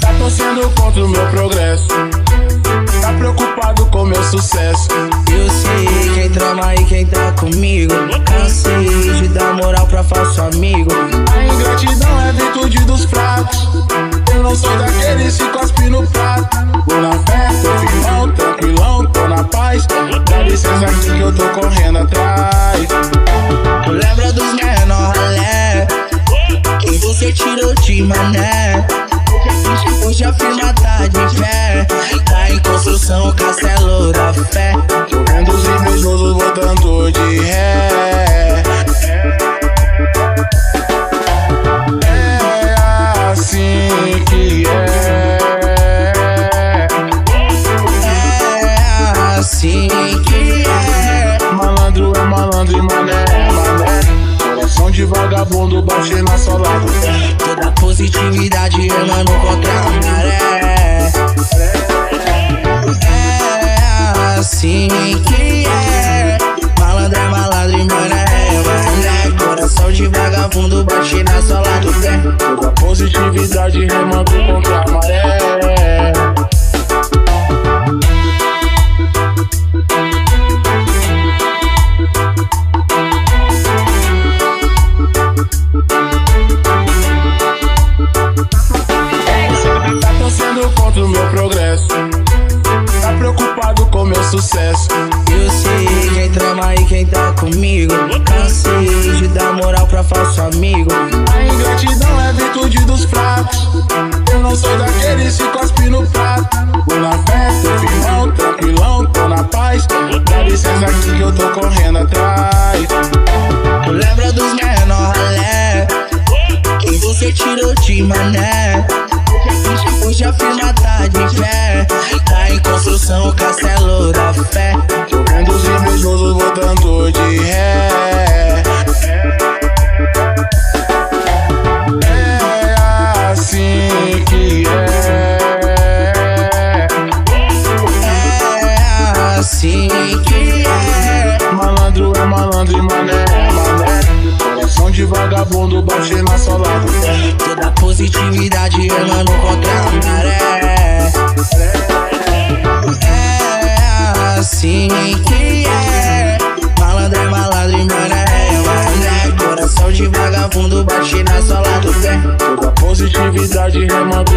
Tá torcendo contra o meu progresso. Tá preocupado com meu sucesso. Eu sei quem tá trama e quem tá comigo. Cansei de dar moral pra falso amigo. A ingratidão é virtude dos fracos. Eu não sou daqueles que cospe no prato. Vou na festa, firmão, tranquilão, tô na paz. Dá licença aqui que eu tô correndo atrás. De mané? Hoje a firma tá de pé. Tá em construção o castelo da fé. Vendo os invejosos voltando de ré. É assim que é. É assim que é. Vagabundo bate na do pé. Toda positividade remando contra a maré. É assim que é. Malandro é malandro e mané é mané. Coração de vagabundo bate na sola do pé. Toda positividade remando contra sucesso. Hoje a firma tá de pé. Tá em construção o castelo da fé. Vendo os invejosos voltando de ré. É assim que é. É assim que é. Malandro é malandro e mané é mané. Coração de vagabundo bate na sola positividade remando contra a maré. É assim que é. Malandro é malandro e mané é mané. Coração de vagabundo bate na sola do pé. Toda positividade remando